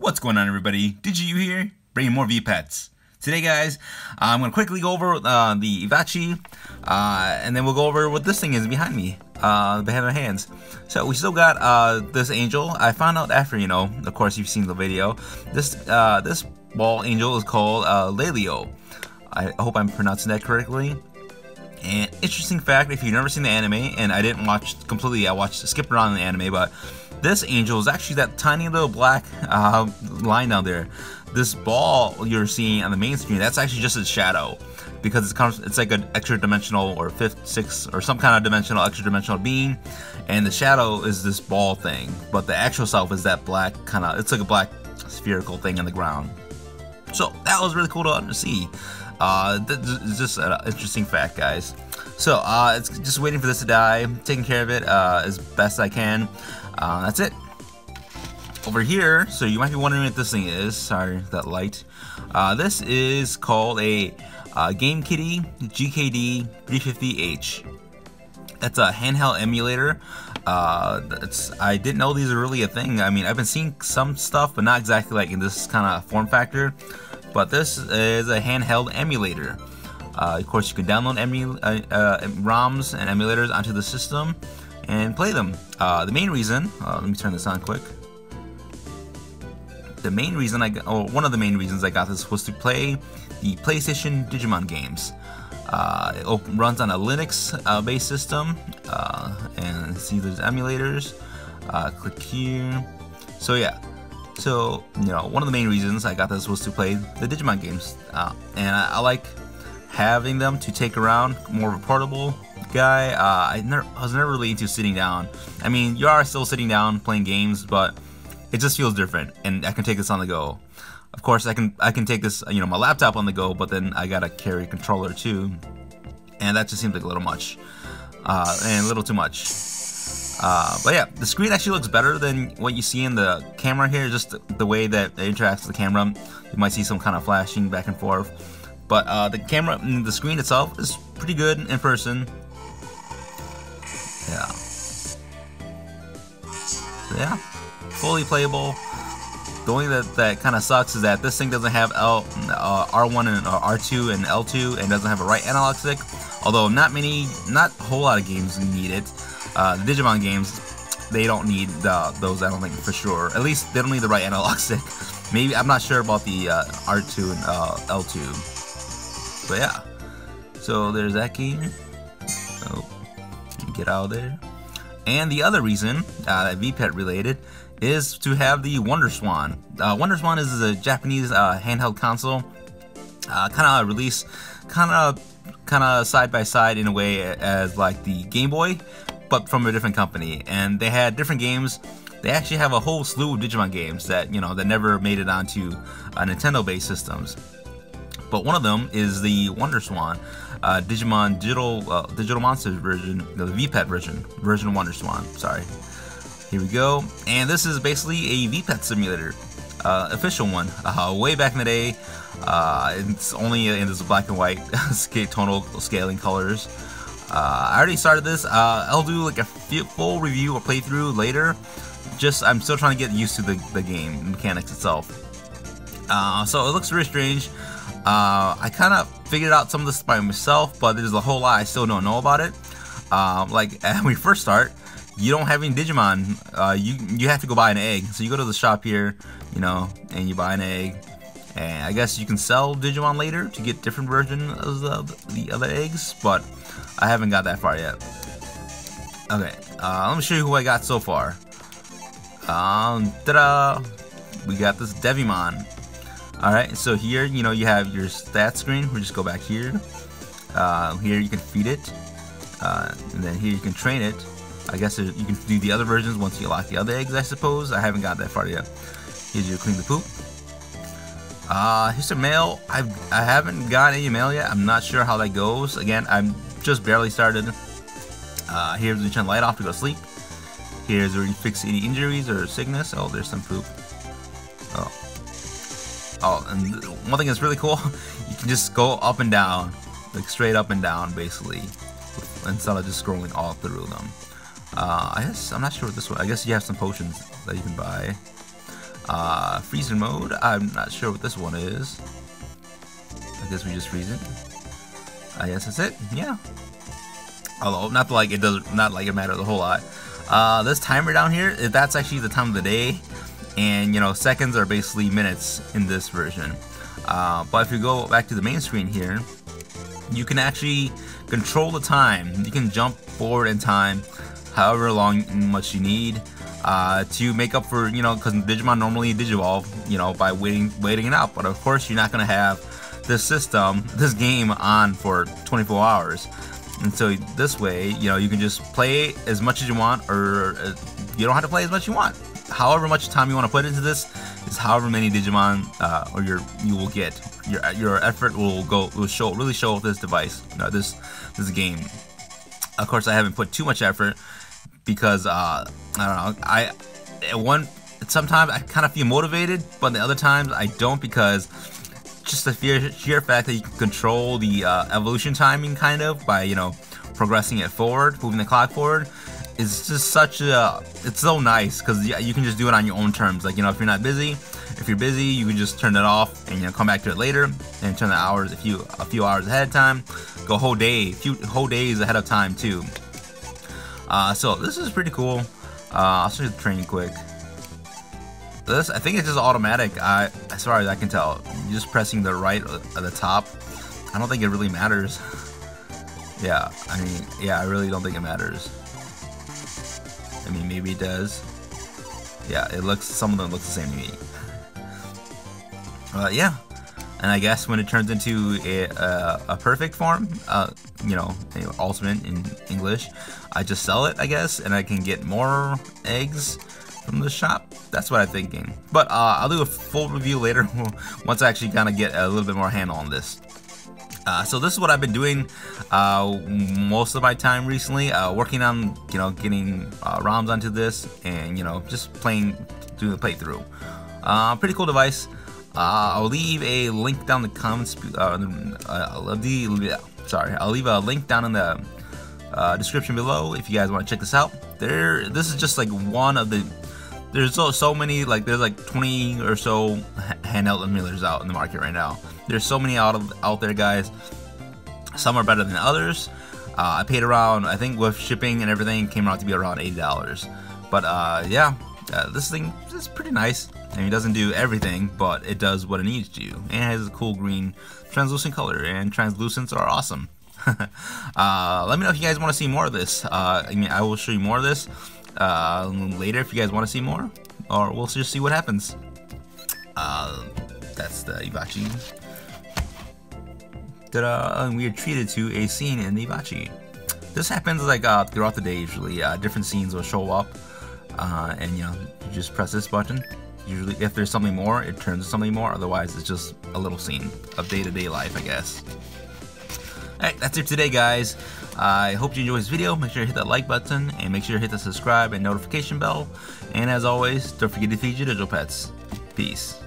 What's going on everybody? Did you hear? Bringing more V-Pets. Today guys, I'm going to quickly go over uh, the Evatchi, uh, and then we'll go over what this thing is behind me, uh, behind my hands. So we still got uh, this angel. I found out after, you know, of course you've seen the video. This uh, this ball angel is called uh, Lelio. I hope I'm pronouncing that correctly. And interesting fact, if you've never seen the anime, and I didn't watch completely, I watched skip around the anime, but this angel is actually that tiny little black uh, line down there. This ball you're seeing on the main screen, that's actually just its shadow. Because it's, it's like an extra dimensional or fifth, sixth, or some kind of dimensional, extra dimensional being. And the shadow is this ball thing. But the actual self is that black kind of, it's like a black spherical thing on the ground. So that was really cool to see. Uh, it's just an interesting fact, guys. So, uh, it's just waiting for this to die, taking care of it uh, as best I can. Uh, that's it. Over here, so you might be wondering what this thing is. Sorry, that light. Uh, this is called a uh, Game Kiddy GKD 350H. That's a handheld emulator. Uh, it's, I didn't know these are really a thing. I mean, I've been seeing some stuff, but not exactly like in this kind of form factor. But this is a handheld emulator. Uh, of course, you can download uh, uh, ROMs and emulators onto the system and play them. Uh, the main reason, uh, let me turn this on quick. The main reason I got, or one of the main reasons I got this was to play the PlayStation Digimon games. Uh, it runs on a Linux-based uh, system, uh, and see there's emulators. Click here. So yeah, so you know one of the main reasons I got this was to play the Digimon games, and I, I like having them to take around more of a portable guy. Uh, I, never, I was never really into sitting down. I mean, you are still sitting down playing games, but it just feels different, and I can take this on the go. Of course, I can I can take this, you know, my laptop on the go, but then I gotta carry a controller too, and that just seems like a little much, uh, and a little too much. Uh, but yeah, the screen actually looks better than what you see in the camera here. Just the, way that it interacts with the camera, you might see some kind of flashing back and forth. But uh, the camera, the screen itself is pretty good in person. Yeah. yeah, fully playable. The only that, that kind of sucks is that this thing doesn't have L, uh, R1 and uh, R2 and L2 and doesn't have a right analog stick. Although not many, not a whole lot of games need it. Uh, the Digimon games, they don't need the, those, I don't think, for sure. At least they don't need the right analog stick. Maybe, I'm not sure about the uh, R2 and uh, L2. But yeah. So there's that game. Oh get out of there. And the other reason uh, VPET related is to have the WonderSwan. Uh, WonderSwan is a Japanese uh, handheld console, uh, kind of released, kind of, kind of side by side in a way as like the Game Boy, but from a different company. And they had different games. They actually have a whole slew of Digimon games that you know that never made it onto uh, Nintendo-based systems. But one of them is the WonderSwan, uh, Digimon Digital uh, Digital Monsters version, the VPET version, version WonderSwan. Sorry. Here we go, and this is basically a VPET simulator, uh, official one. Uh, way back in the day, uh, it's only in this black and white tonal scaling colors. Uh, I already started this. I'll do like a full review or playthrough later. Just I'm still trying to get used to the, the game mechanics itself. so it looks really strange. Uh, I kind of figured out some of this by myself, but there's a whole lot I still don't know about it. Um, like when we first start, you don't have any Digimon. Uh, you you have to go buy an egg. So you go to the shop here, you know, and you buy an egg. And I guess you can sell Digimon later to get different versions of the, the other eggs, but I haven't got that far yet. Okay, uh, let me show you who I got so far. Um, ta-da! We got this Devimon. Alright, so here, you know, you have your stat screen. We just go back here. Uh, here you can feed it. Uh, and then here you can train it. I guess you can do the other versions once you lock the other eggs, I suppose. I haven't got that far yet. Here's your clean the poop. Uh, here's some mail. I've, I haven't got any mail yet. I'm not sure how that goes. Again, I'm just barely started. Uh, here's you turn light off to go to sleep. Here's where you fix any injuries or sickness. Oh, there's some poop. Oh, Oh, and one thing that's really cool, you can just go up and down, like straight up and down, basically, instead of just scrolling all through them. Uh, I guess I'm not sure what this one. I guess you have some potions that you can buy. Uh, freezing mode, I'm not sure what this one is. I guess we just freeze it. I guess that's it, yeah. Although, not like it does, not like it matters a whole lot. Uh, this timer down here, that's actually the time of the day, and you know, seconds are basically minutes in this version. Uh, but if you go back to the main screen here, you can actually control the time. You can jump forward in time, however long much you need. Uh, to make up for you know because Digimon normally digivolve you know by waiting waiting it out but of course you're not gonna have this system this game on for 24 hours and so this way you know you can just play as much as you want or uh, you don't have to play as much as you want however much time you want to put into this is however many Digimon uh, or your you will get. Your your effort will go will show really show with this device, uh, this this game. Of course, I haven't put too much effort because uh, I don't know. I at one sometimes I kind of feel motivated, but the other times I don't because just the sheer, sheer fact that you can control the uh, evolution timing kind of by you know progressing it forward, moving the clock forward is just such a it's so nice because you can just do it on your own terms. Like you know if you're not busy if you're busy you can just turn it off and you know come back to it later and turn the hours a few a few hours ahead of time go whole day few whole days ahead of time too. Uh, so this is pretty cool uh, I'll show you the training quick this I think it's just automatic I as far as I can tell you're just pressing the right at the top I don't think it really matters yeah I mean yeah I really don't think it matters I mean, maybe it does. Yeah, it looks, some of them look the same to me. Uh, yeah, and I guess when it turns into a, a, a perfect form, uh, you know, ultimate in English, I just sell it, I guess, and I can get more eggs from the shop. That's what I'm thinking. But uh, I'll do a full review later once I actually kind of get a little bit more handle on this. Uh, so this is what I've been doing uh, most of my time recently, uh, working on you know getting uh, ROMs onto this and you know just playing doing the playthrough. Uh, pretty cool device. Uh, I'll leave a link down the comments. the, sorry, I'll leave a link down in the description below if you guys want to check this out. There, this is just like one of the there's so so many like there's like 20 or so handheld emulators out in the market right now. There's so many out of out there, guys. Some are better than others. Uh, I paid around, I think with shipping and everything, came out to be around eighty dollars. But uh, yeah, uh, this thing is pretty nice. I mean, it doesn't do everything, but it does what it needs to. And it has a cool green translucent color, and translucents are awesome. uh, let me know if you guys want to see more of this. Uh, I mean, I will show you more of this uh, later if you guys want to see more, or we'll just see what happens. Uh, that's the Evatchi. Ta-da! We are treated to a scene in the Evatchi. This happens like uh, throughout the day usually. Different scenes will show up, uh, and you know, you just press this button. Usually, if there's something more, it turns to something more. Otherwise, it's just a little scene of day-to-day -day life, I guess. Alright, that's it today, guys. I hope you enjoyed this video. Make sure to hit that like button and make sure to hit the subscribe and notification bell. And as always, don't forget to feed your digital pets. Peace.